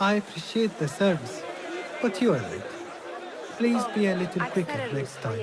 I appreciate the service, but you are late. Please be a little quicker اکثر next روزهای time.